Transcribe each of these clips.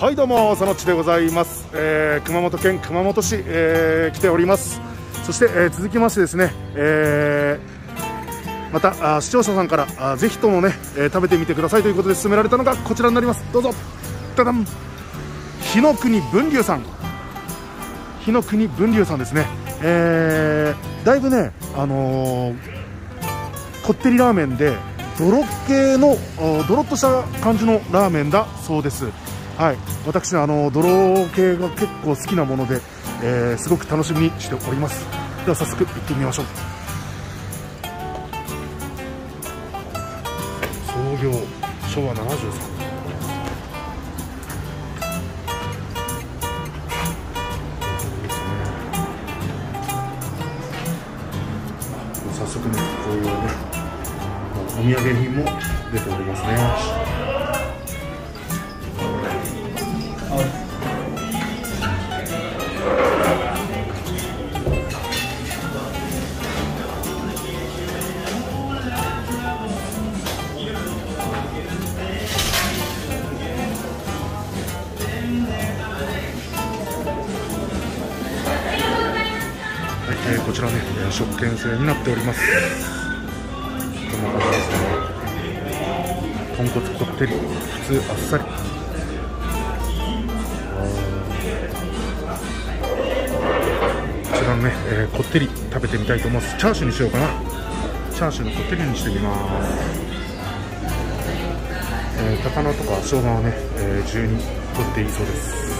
はいどうも佐野っちでございます、えー熊本県熊本市、えー来ております。そして、えー続きましてですね、えーまたあ視聴者さんからあぜひともね、えー食べてみてくださいということで勧められたのがこちらになります。どうぞ。ダダン日の国分流さん。日の国分流さんですね、えーだいぶねあのーこってりラーメンで泥系のあドロッとした感じのラーメンだそうです。はい。私あの泥系が結構好きなもので、えーすごく楽しみにしております。では早速行ってみましょう。創業昭和73早速ねこういうねお土産品も出ておりますね。ー食券制になっております。こんな感じですね。豚骨こってり普通あっさり。こちらのね、えーこってり食べてみたいと思います。チャーシューにしようかな。チャーシューのこってりにしてみます、えー高菜とか生姜はね、えー、自由に取っていいそうです。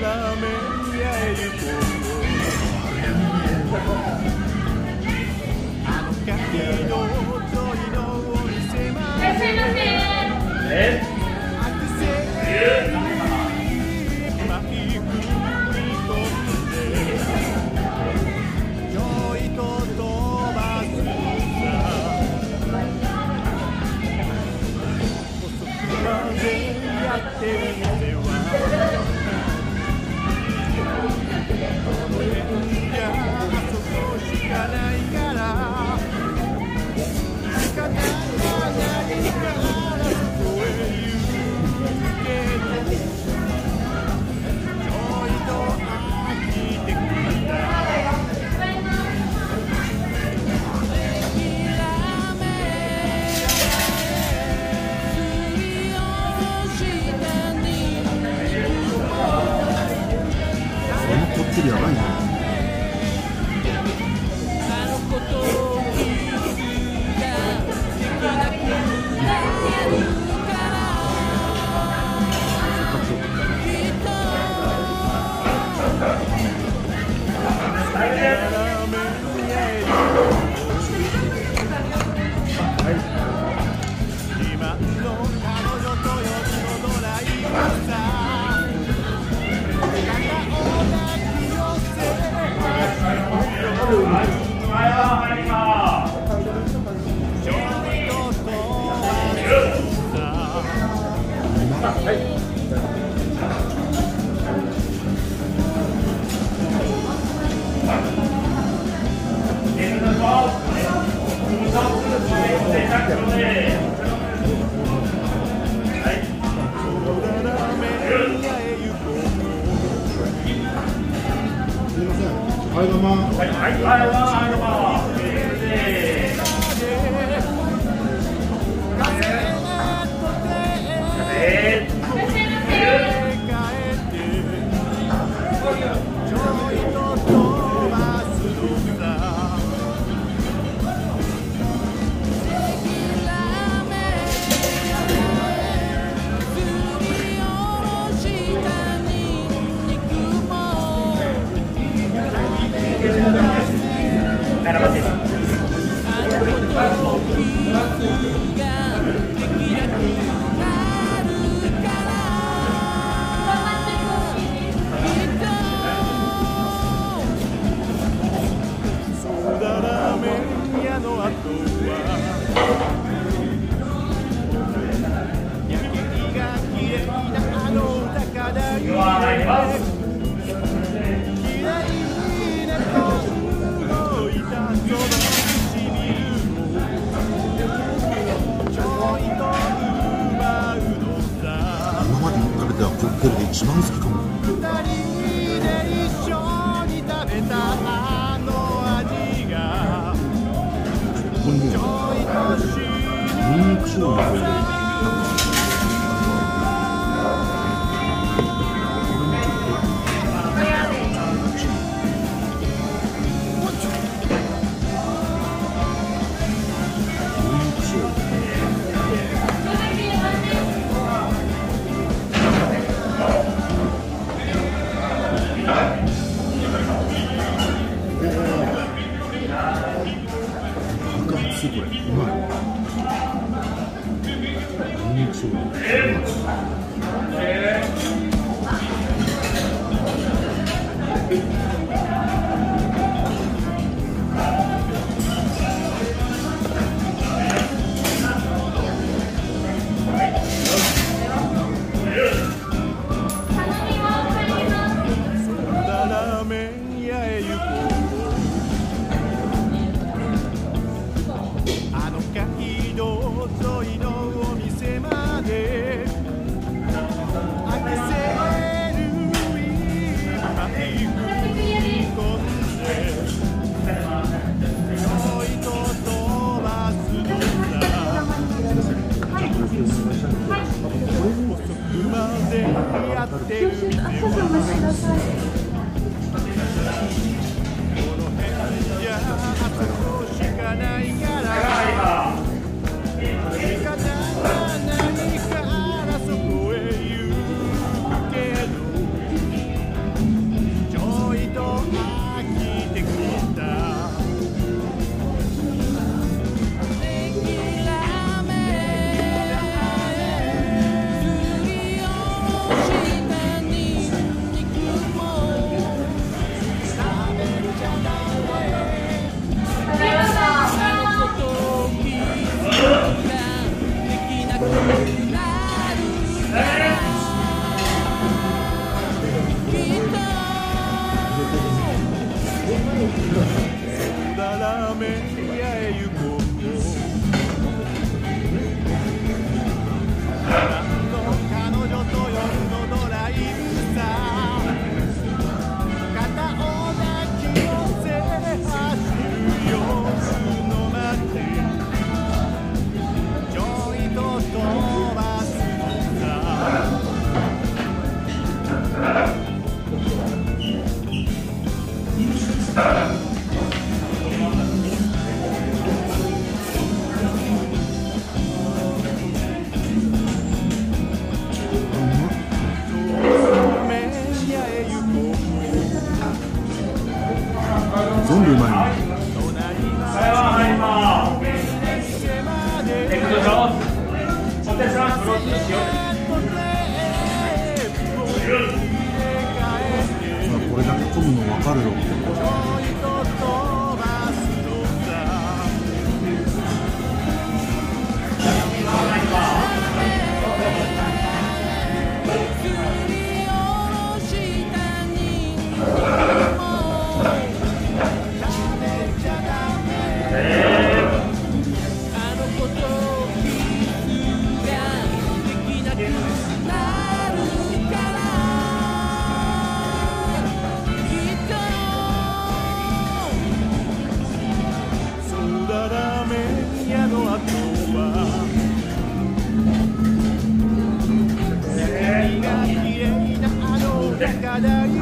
ラーメン屋へ行こう。あのののお店までっ这里要问一下。２人で一番好きかもこれねニンニクの上で Cristo. outside. 全部うまいな。Thank you. これなんか混むの分かるよ gargalhar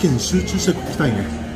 県に集中していきたいね。